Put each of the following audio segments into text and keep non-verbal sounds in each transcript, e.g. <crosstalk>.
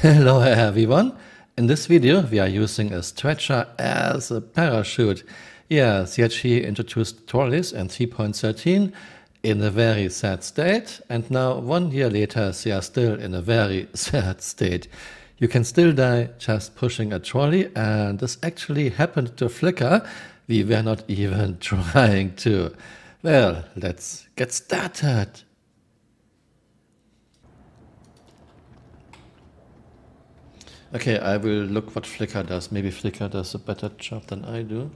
Hello everyone. In this video we are using a stretcher as a parachute. Yeah, CIG introduced trolleys in 3.13 in a very sad state and now one year later they are still in a very <laughs> sad state. You can still die just pushing a trolley and this actually happened to Flickr. We were not even <laughs> trying to. Well, let's get started. Okay, I will look what Flickr does. Maybe Flickr does a better job than I do.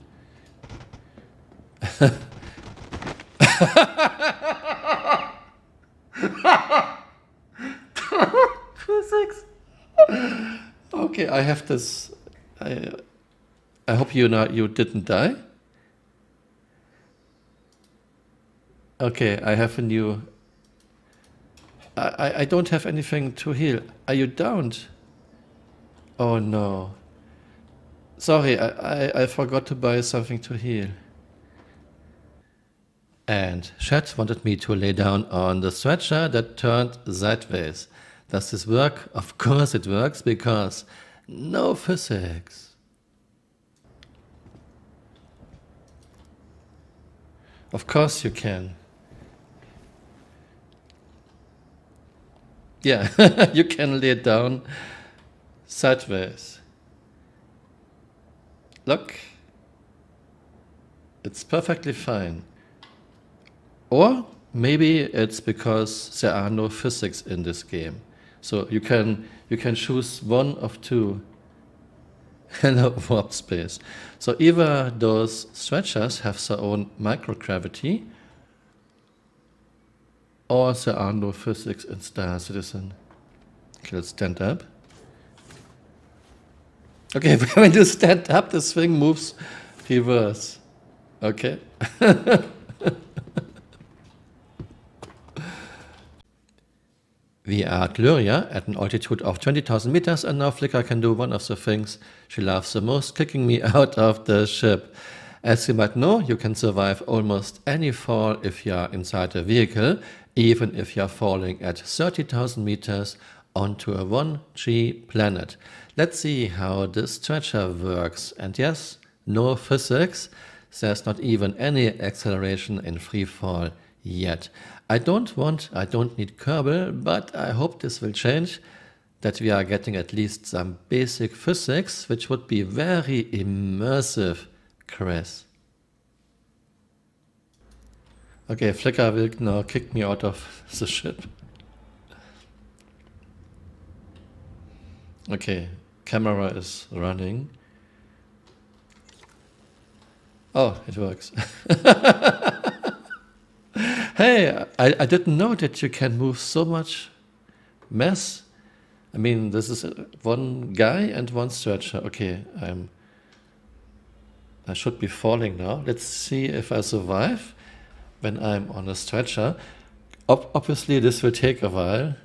Physics. Okay, I have this. I, I hope you know you didn't die. Okay, I have a new. I, I don't have anything to heal. Are you downed? Oh no. Sorry, I, I, I forgot to buy something to heal. And Chat wanted me to lay down on the stretcher that turned sideways. Does this work? Of course it works, because no physics. Of course you can. Yeah, <laughs> you can lay it down sideways. Look, it's perfectly fine. Or maybe it's because there are no physics in this game. So you can you can choose one of two <laughs> hello warp space. So either those stretchers have their own microgravity or there are no physics in Star Citizen. Okay, let's stand up. Okay, <laughs> when you stand up, the thing moves reverse. Okay. <laughs> we are at Lyria at an altitude of 20,000 meters and now Flickr can do one of the things she loves the most, kicking me <laughs> out of the ship. As you might know, you can survive almost any fall if you are inside a vehicle, even if you are falling at 30,000 meters onto a 1G planet. Let's see how this stretcher works. And yes, no physics. There's not even any acceleration in free fall yet. I don't want, I don't need Kerbal, but I hope this will change, that we are getting at least some basic physics, which would be very immersive, Chris. Okay, Flickr will now kick me out of the ship. Okay, camera is running. Oh, it works. <laughs> hey, I, I didn't know that you can move so much mess. I mean, this is uh, one guy and one stretcher. Okay, I'm. I should be falling now. Let's see if I survive when I'm on a stretcher. Ob obviously, this will take a while.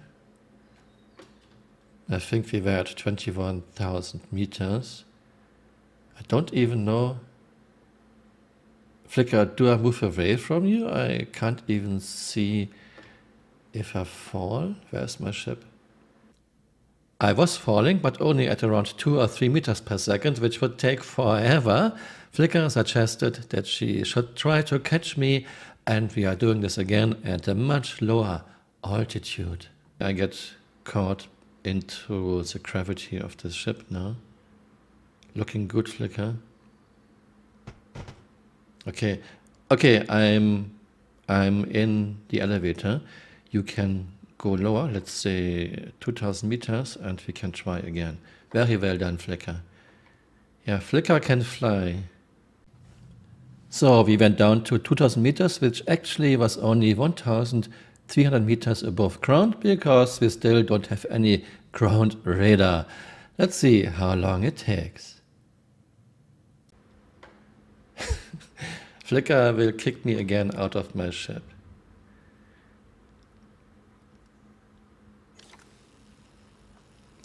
I think we were at 21,000 meters. I don't even know. Flickr, do I move away from you? I can't even see if I fall. Where's my ship? I was falling, but only at around 2 or 3 meters per second, which would take forever. Flickr suggested that she should try to catch me, and we are doing this again at a much lower altitude. I get caught into the gravity of the ship now. Looking good, Flicker. Okay, okay, I'm I'm in the elevator. You can go lower, let's say 2000 meters, and we can try again. Very well done, Flicker. Yeah, Flicker can fly. So we went down to 2000 meters, which actually was only 1300 meters above ground because we still don't have any ground radar. Let's see how long it takes. <laughs> Flickr will kick me again out of my ship.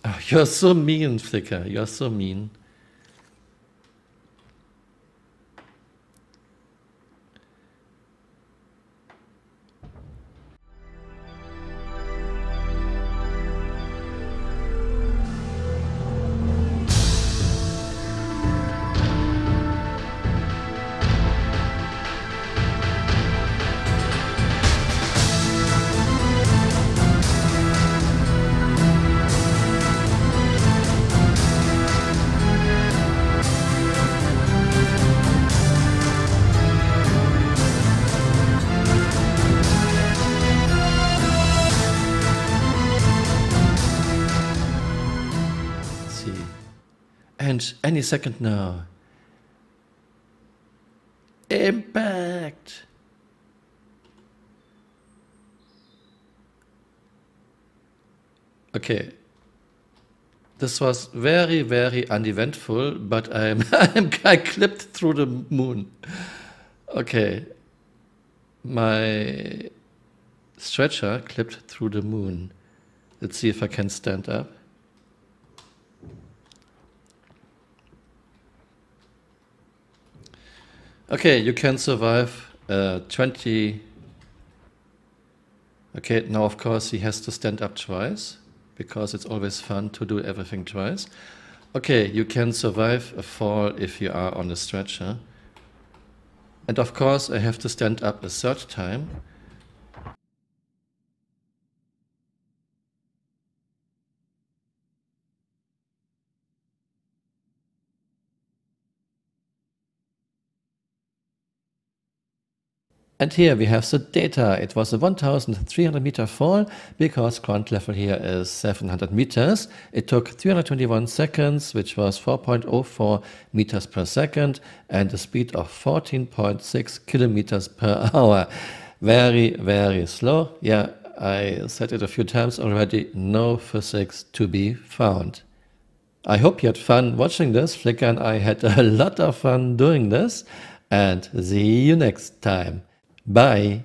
Oh, you're so mean, Flickr. You're so mean. Any second now. Impact! Okay. This was very, very uneventful, but I'm, <laughs> I'm I clipped through the moon. Okay. My stretcher clipped through the moon. Let's see if I can stand up. Okay, you can survive uh, 20. Okay, now of course he has to stand up twice because it's always fun to do everything twice. Okay, you can survive a fall if you are on a stretcher. And of course I have to stand up a third time And here we have the data. It was a 1300 meter fall because ground level here is 700 meters. It took 321 seconds, which was 4.04 meters per second and a speed of 14.6 kilometers per <laughs> hour. Very, very slow. Yeah, I said it a few times already. No physics to be found. I hope you had fun watching this. Flickr and I had a <laughs> lot of fun doing this and see you next time. Bye.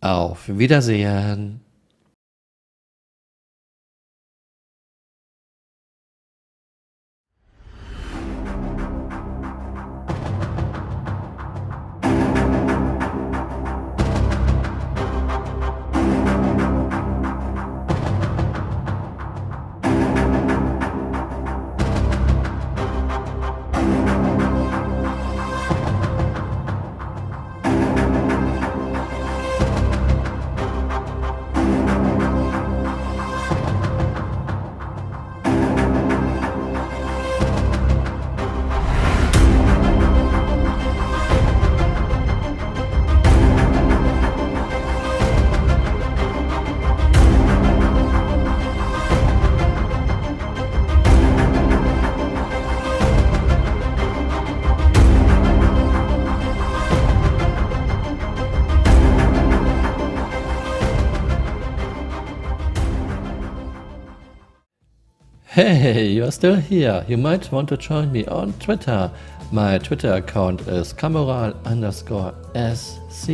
Auf Wiedersehen. Hey, you are still here. You might want to join me on Twitter. My Twitter account is Camural underscore sc.